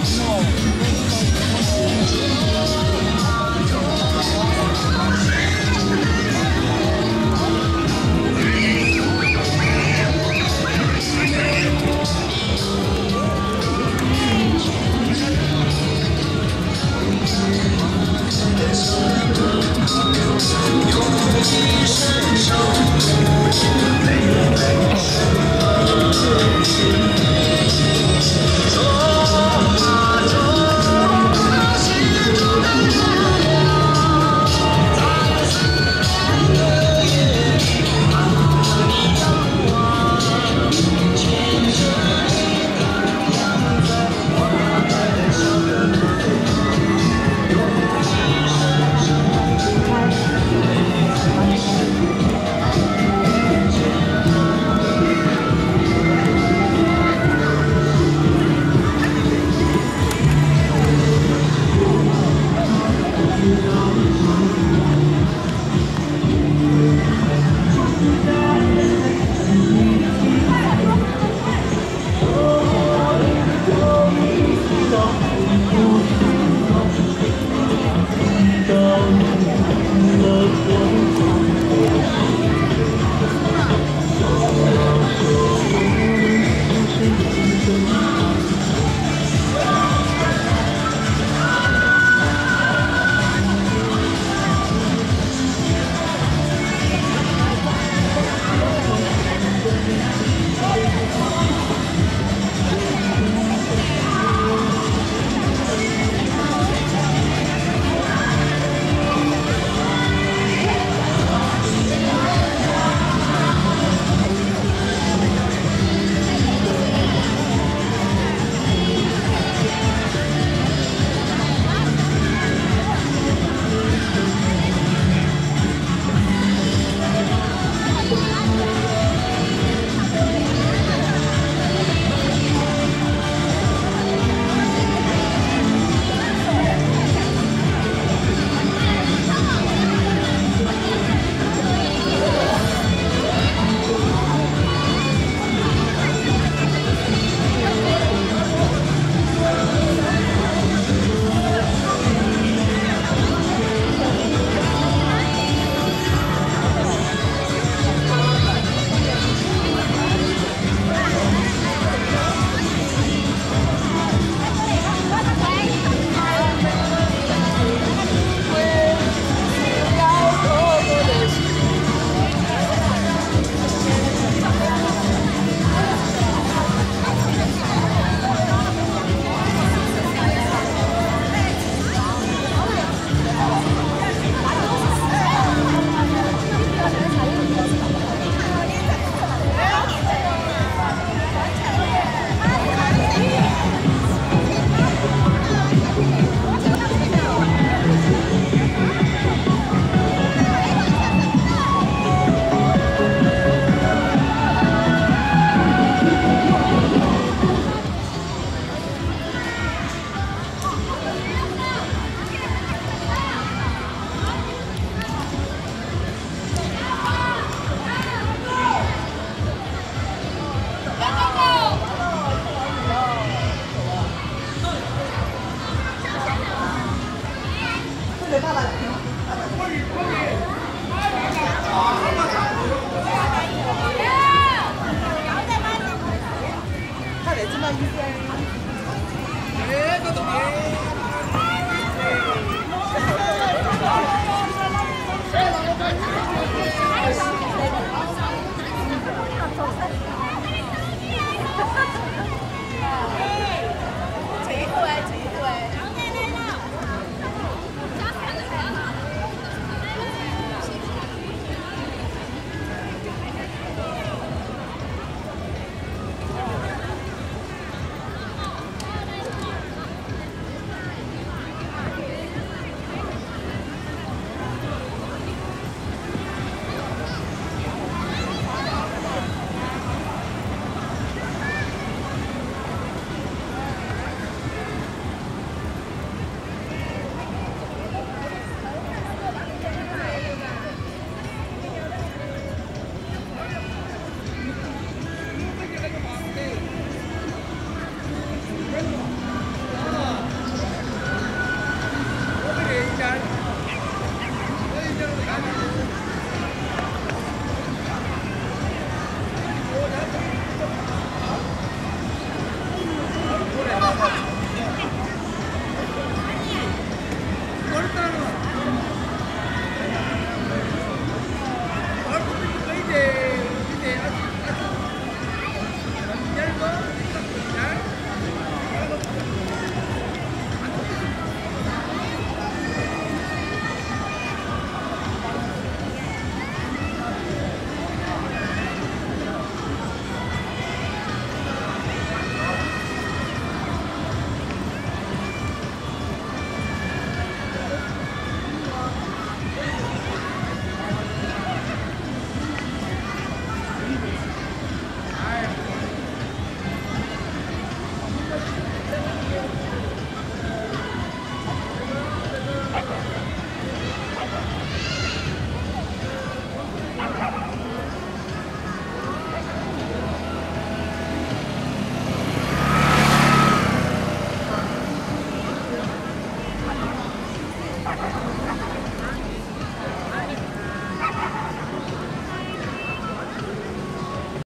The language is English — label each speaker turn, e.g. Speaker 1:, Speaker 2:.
Speaker 1: No.